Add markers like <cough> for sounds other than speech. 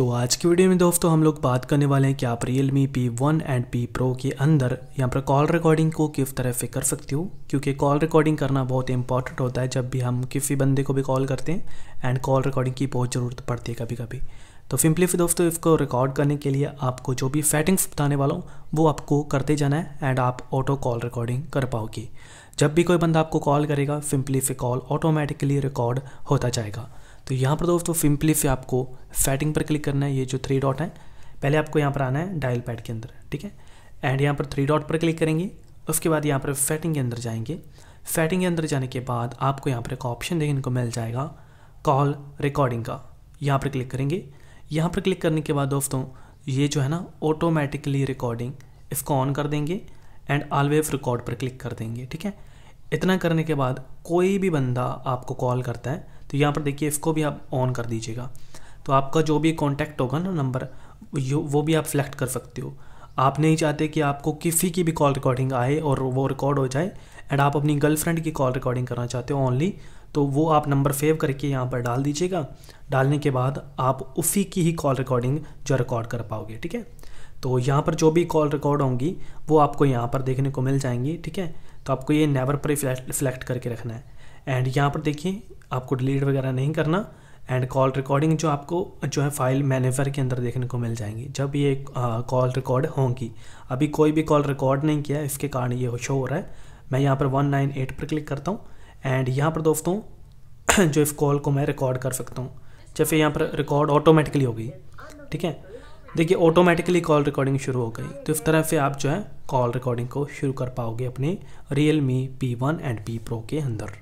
तो आज की वीडियो में दोस्तों हम लोग बात करने वाले हैं कि आप Realme P one and P pro के अंदर यहाँ पर कॉल रिकॉर्डिंग को किस तरह से कर सकते हो? क्योंकि कॉल रिकॉर्डिंग करना बहुत इंपॉर्टेंट होता है जब भी हम किसी बंदे को भी कॉल करते हैं एंड कॉल रिकॉर्डिंग की बहुत ज़रूरत पड़ती है कभी कभी तो सिंपली फिर दोस्तों इसको रिकॉर्ड करने के लिए आपको जो भी सेटिंग्स बताने वाला हूँ, वो आपको करते जाना है एंड आप ऑटो कॉल रिकॉर्डिंग कर पाओगे। जब भी कोई बंदा आपको कॉल करेगा सिंपली फिर कॉल ऑटोमेटिकली रिकॉर्ड होता जाएगा। तो यहाँ पर दोस्तों सिंपली से आपको सेटिंग पर क्लिक करना है, ये जो थ्री डॉट है, पहले आपको यहाँ पर आना है डायल पैड के अंदर, ठीक है? एंड यहाँ पर थ्री डॉट पर क्लिक करेंगे, उसके बाद यहाँ पर सेटिंग के अंदर जाएँगे। सेटिंग के अंदर जाने के बाद आपको यहाँ पर एक ऑप्शन देखने को मिल जाएगा कॉल रिकॉर्डिंग का। यहाँ पर क्लिक करेंगे। यहाँ पर क्लिक करने के बाद दोस्तों, ये जो है ना ऑटोमेटिकली रिकॉर्डिंग इसको ऑन कर देंगे एंड ऑलवेज रिकॉर्ड पर क्लिक कर देंगे, ठीक है? इतना करने के बाद कोई भी बंदा आपको कॉल करता है तो यहाँ पर देखिए इसको भी आप ऑन कर दीजिएगा। तो आपका जो भी कॉन्टैक्ट होगा ना नंबर वो भी आप सेलेक्ट कर सकते हो। आप नहीं चाहते कि आपको किसी की भी कॉल रिकॉर्डिंग आए और वो रिकॉर्ड हो जाए एंड आप अपनी गर्लफ्रेंड की कॉल रिकॉर्डिंग करना चाहते हो ओनली तो वो आप नंबर सेव करके यहाँ पर डाल दीजिएगा। डालने के बाद आप उसी की ही कॉल रिकॉर्डिंग जो रिकॉर्ड कर पाओगे, ठीक है? तो यहाँ पर जो भी कॉल रिकॉर्ड होंगी, वो आपको यहाँ पर देखने को मिल जाएँगी, ठीक है? तो आपको ये नेवर पर सिलेक्ट करके रखना है। एंड यहाँ पर देखिए, आपको डिलीट वगैरह नहीं करना। एंड कॉल रिकॉर्डिंग जो आपको, जो है फ़ाइल मैनेजर के अंदर देखने को मिल जाएँगी। जब ये कॉल रिकॉर्ड होंगी। अभी कोई भी कॉल रिकॉर्ड नहीं किया, इसके कारण ये शो हो रहा है। मैं यहाँ पर वन नाइन एट पर क्लिक करता हूँ एंड यहाँ पर दोस्तों, <clears throat> जो इस कॉल को मैं रिकॉर्ड कर सकता हूँ। जैसे यहाँ पर रिकॉर्ड ऑटोमेटिकली हो गई, ठीक है? देखिए ऑटोमेटिकली कॉल रिकॉर्डिंग शुरू हो गई। तो इस तरह से आप जो है कॉल रिकॉर्डिंग को शुरू कर पाओगे अपने Realme P one and P pro के अंदर।